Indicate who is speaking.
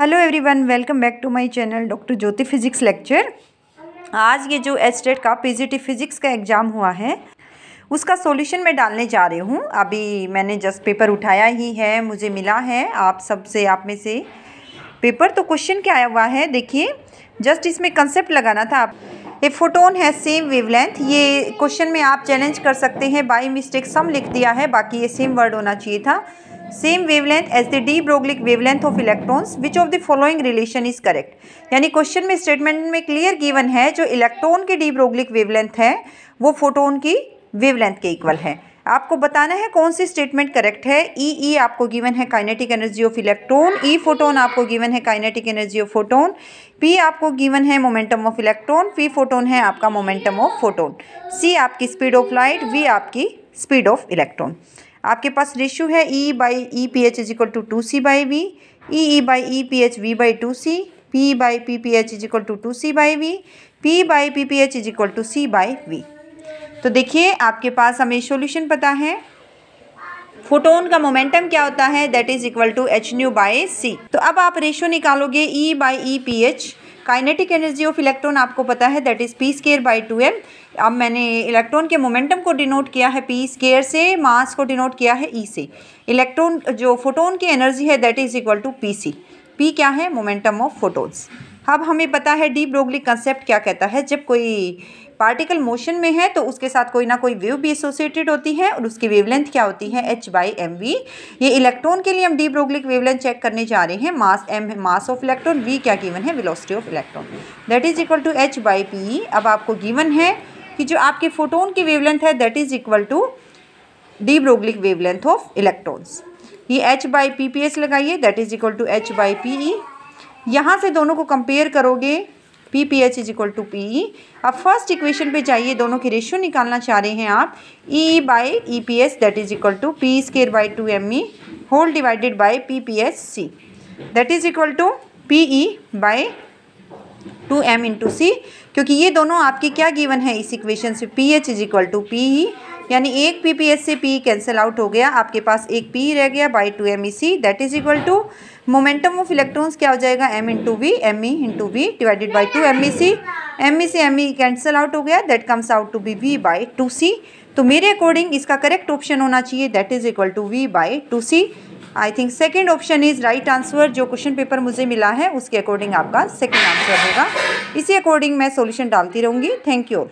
Speaker 1: Hello everyone welcome back to my channel doctor Jyoti physics lecture आज ये जो estate का पीजीटी फिजिक्स का एग्ज़ाम हुआ है, उसका सॉल्यूशन मैं डालने जा रही हूँ। अभी मैंने जस्ट पेपर उठाया ही है, मुझे मिला है। आप सबसे, आप में से। पेपर तो क्वेश्चन क्या आया हुआ है? देखिए जस्ट इसमें कंसेप्ट लगाना था। आप ए फोटोन है सेम वेवलेंथ ये क्वेश्चन में आप चैलेंज कर सकते हैं। बाई मिस्टेक सम लिख दिया है। बाकी ये सेम वर्ड होना चाहिए था। Same wavelength as the de Broglie wavelength of electrons which of the following relation is correct यानी क्वेश्चन में स्टेटमेंट में क्लियर गिवन है। जो इलेक्ट्रॉन की डी ब्रोगलिक वेवलेंथ है, वो फोटोन की वेवलेंथ के इक्वल है। आपको बताना है कौन सी स्टेटमेंट करेक्ट है? ई e, ई e आपको गिवन है kinetic energy of electron E photon आपको गिवन है kinetic energy of photon P आपको गिवन है momentum of electron P photon है आपका मोमेंटम ऑफ़ फोटोन सी आपकी स्पीड ऑफ़ लाइट वी आपकी स्पीड ऑफ़ इलेक्ट्रॉन आपके पास रेशियो है E by E P H is equal to two C by V E E by E P H V by two C P by P P H is equal to two C by V P by P P H is equal to C by V तो देखिए, आपके पास हमें solution पता है। Photon का momentum क्या होता है? That is equal to H nu by C तो अब आप रेशियो निकालोगे E by E P H kinetic energy of electron आपको पता है that is P square by two M अब मैंने इलेक्ट्रॉन के मोमेंटम को डिनोट किया है पी स्केयर से मास को डिनोट किया है ई e से। इलेक्ट्रॉन जो फोटोन की एनर्जी है that is equal to P C P क्या है? मोमेंटम ऑफ़ फोटोन्स अब हमें पता है डी ब्रोगली कंसेप्ट क्या कहता है? जब कोई पार्टिकल मोशन में है तो उसके साथ कोई ना कोई वेव भी एसोसिएटेड होती है और उसकी वेवलेंथ क्या होती है? एच बाई एम वी ये इलेक्ट्रॉन के लिए हम डी ब्रोगलिक वेवलेंथ चेक करने जा रहे हैं। Mass M mass of electron V क्या गिवन है? Velocity of electron that is equal to H by P अब आपको गिवन है कि जो आपके फोटोन की वेवलेंथ है that is equal to de Broglie wavelength of electrons ये H by P P S लगाइए that is equal to H by P E यहाँ से दोनों को कंपेयर करोगे P P H is equal to P E अब first equation पे जाइए, दोनों की रेशियो निकालना चाह रहे हैं आप। E by E P S that is equal to P square by two M E whole divided by P P S C that is equal to P E by two M into C क्योंकि ये दोनों आपके क्या given है इस equation से? P H is equal to P E यानी एक पी पी एस से पी कैंसिल आउट हो गया, आपके पास एक पी रह गया by two M E C that is equal to momentum of electrons क्या हो जाएगा? M into V M E into V divided by two M E C M E से एम ई कैंसिल आउट हो गया that comes out to be V by two C तो मेरे according इसका correct option होना चाहिए that is equal to V by two C I think second option is right answer जो question paper मुझे मिला है, उसके अकॉर्डिंग आपका सेकेंड आंसर होगा। इसी अकॉर्डिंग मैं सोल्यूशन डालती रहूँगी। Thank you